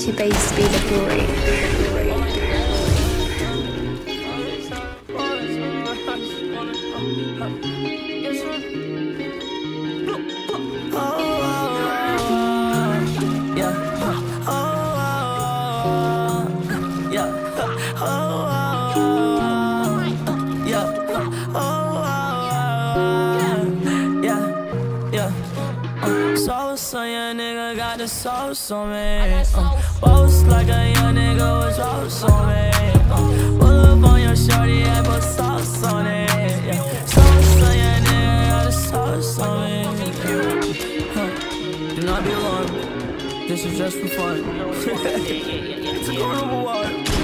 to base speed of glory. So young nigga got the sauce on me. Uh, boss like a young nigga was sauce on me. Uh, pull up on your shorty and put sauce on it. Yeah. Sauce on young nigga got the sauce on me. Huh. Do not be alarmed. This is just for fun. it's a carnival one.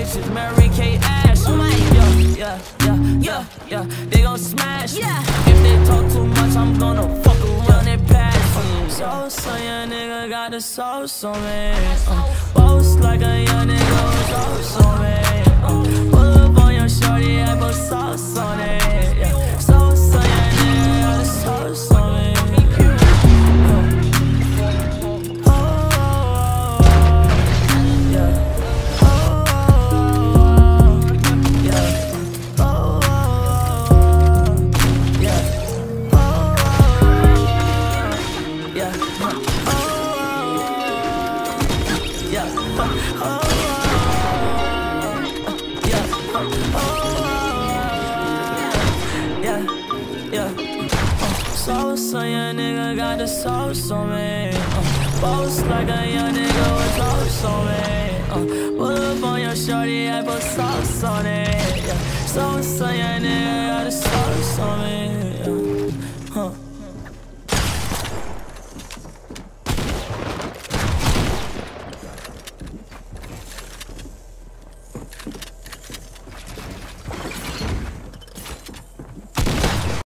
Bitches, Mary Kay Ash. Oh my. Yeah, yeah, yeah, yeah, yeah. They gon' smash. Yeah. If they talk too much, I'm gonna fuck around and pass. So, so young nigga got the sauce on me. Uh, Sauce on your nigga got the sauce on me. Uh, like a young nigga with sauce on me. Uh, pull up on your shorty, I put sauce on it. Yeah. Sauce on your nigga got the sauce on me.